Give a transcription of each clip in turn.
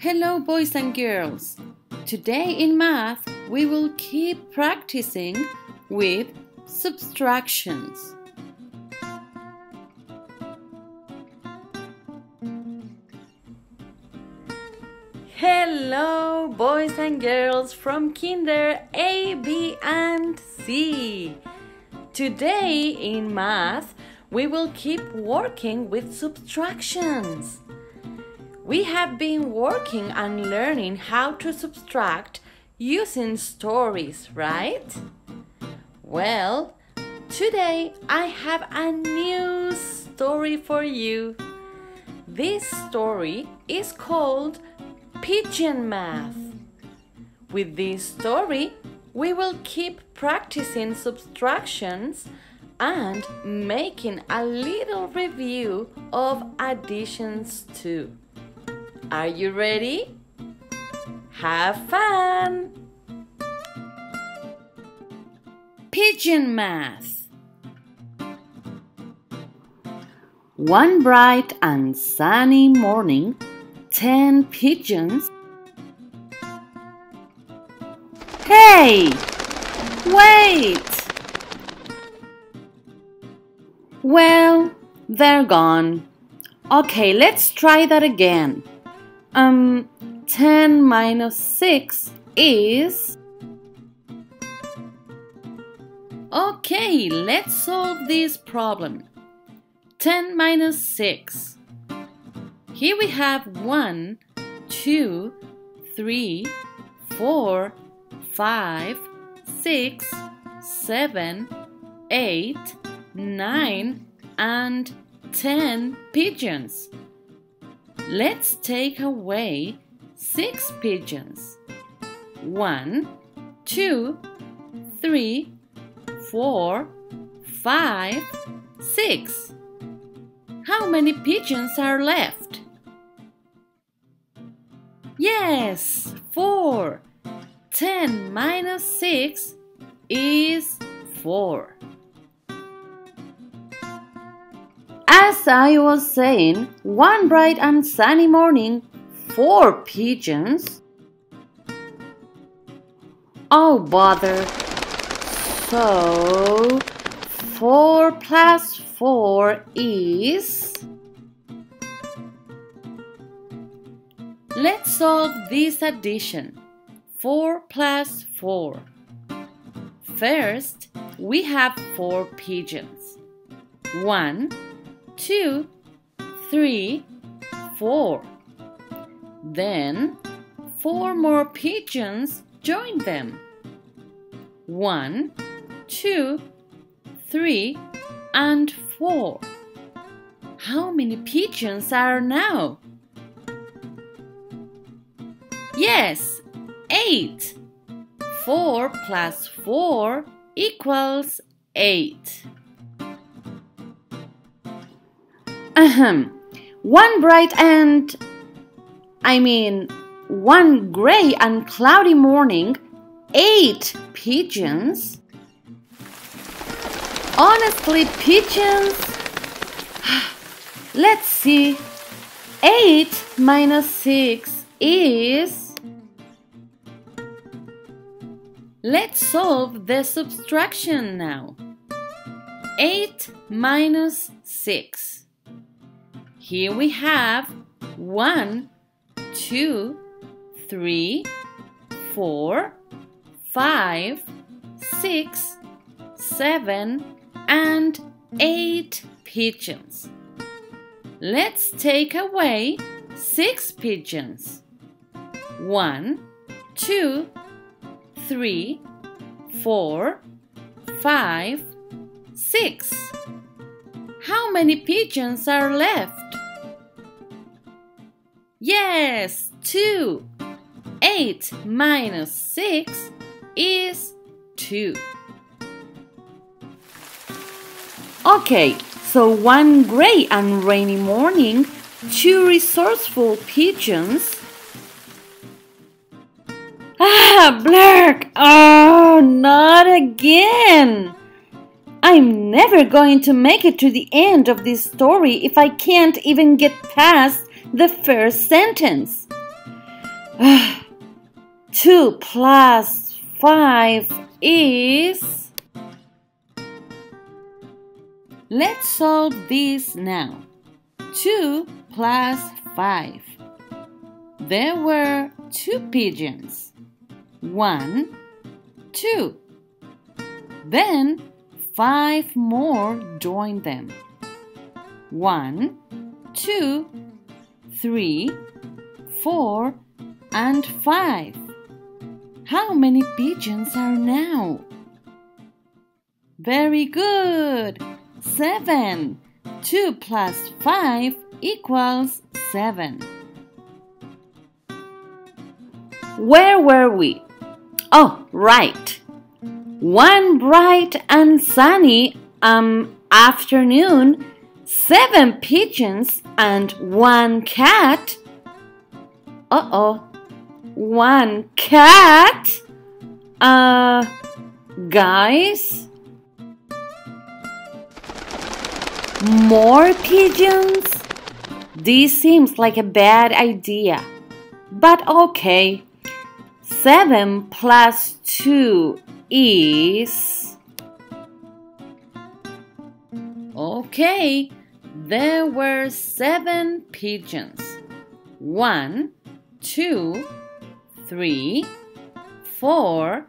Hello, boys and girls. Today in math, we will keep practicing with subtractions. Hello, boys and girls from Kinder A, B, and C. Today in math, we will keep working with subtractions. We have been working and learning how to subtract using stories, right? Well, today I have a new story for you. This story is called Pigeon Math. With this story, we will keep practicing subtractions and making a little review of additions too. Are you ready? Have fun! Pigeon Math One bright and sunny morning, ten pigeons. Hey! Wait! Well, they're gone. Okay, let's try that again. Um, 10 minus 6 is... Okay, let's solve this problem. 10 minus 6. Here we have 1, 2, 3, 4, 5, 6, 7, 8, 9, and 10 pigeons. Let's take away six pigeons. One, two, three, four, five, six. How many pigeons are left? Yes, four. Ten minus six is four. As I was saying, one bright and sunny morning, four pigeons. Oh, bother. So, 4 plus 4 is. Let's solve this addition. 4 plus 4. First, we have 4 pigeons. 1, two, three, four. Then four more pigeons join them. One, two, three, and four. How many pigeons are now? Yes, eight. Four plus four equals eight. Ahem. One bright and. I mean, one gray and cloudy morning, eight pigeons. Honestly, pigeons. Let's see. 8 minus 6 is. Let's solve the subtraction now. 8 minus 6. Here we have one, two, three, four, five, six, seven, and eight pigeons. Let's take away six pigeons. One, two, three, four, five, six. How many pigeons are left? Yes, 2. 8 minus 6 is 2. Okay, so one gray and rainy morning, two resourceful pigeons. Ah, Blurk! Oh, not again! I'm never going to make it to the end of this story if I can't even get past the first sentence. Ah, 2 plus 5 is. Let's solve this now. 2 plus 5. There were two pigeons. One, two. Then five more joined them. One, two, three, four, and five. How many pigeons are now? Very good. Seven. Two plus five equals seven. Where were we? Oh, right. One bright and sunny um afternoon, seven pigeons and one cat. Uh-oh. One cat? Uh guys? More pigeons? This seems like a bad idea. But okay. 7 plus 2 is. Okay, there were seven pigeons. One, two, three, four,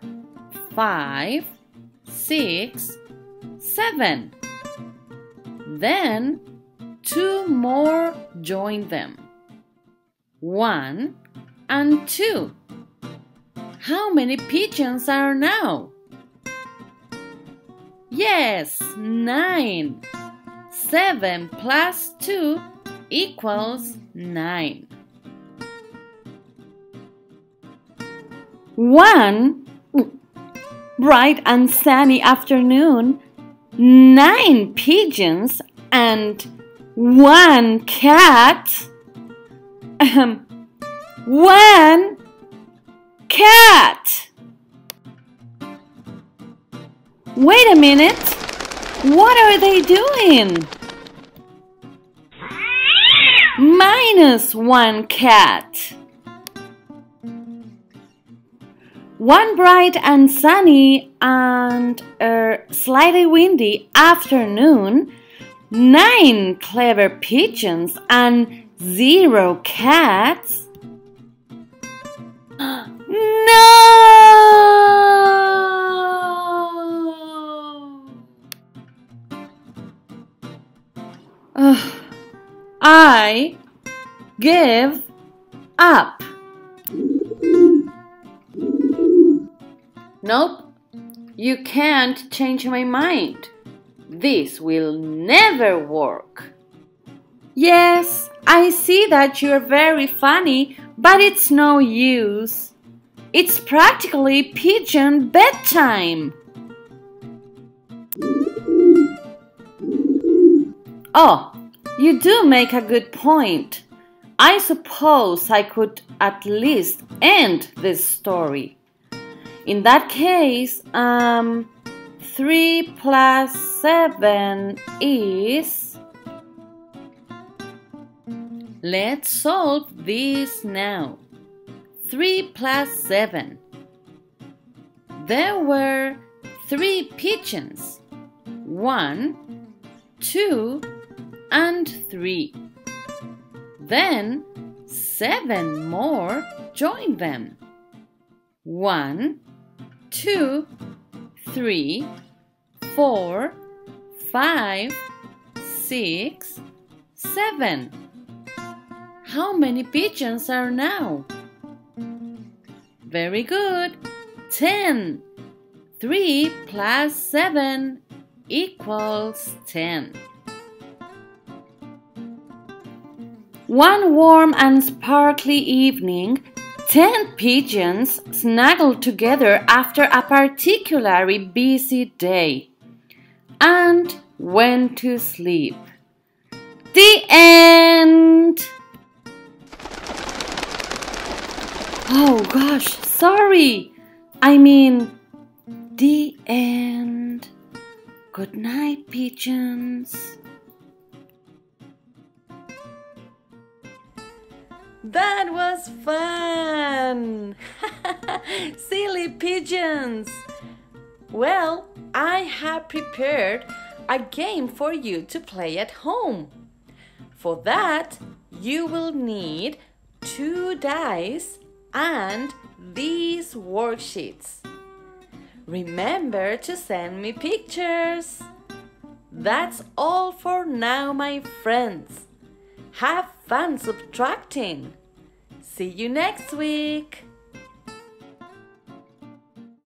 five, six, seven. Then two more joined them. One and two. How many pigeons are now? Yes, nine. Seven plus two equals nine. One bright and sunny afternoon, nine pigeons and one cat. Um, one cat. Wait a minute. What are they doing? Minus one cat. One bright and sunny and a slightly windy afternoon, nine clever pigeons and zero cats. No! Ugh. I give up. Nope, you can't change my mind. This will never work. Yes, I see that you're very funny, but it's no use. It's practically pigeon bedtime. Oh, you do make a good point. I suppose I could at least end this story. In that case, um, 3 plus 7 is. Let's solve this now. 3 plus 7. There were three pigeons. One, two, three. Then seven more join them. One, two, three, four, five, six, seven. How many pigeons are now? Very good. Ten. Three plus seven equals ten. One warm and sparkly evening, ten pigeons snuggled together after a particularly busy day and went to sleep. The end! Oh gosh, sorry! I mean, the end. Good night, pigeons. That was fun! Silly pigeons! Well, I have prepared a game for you to play at home. For that, you will need two dice and these worksheets. Remember to send me pictures. That's all for now, my friends. Have fun subtracting. See you next week.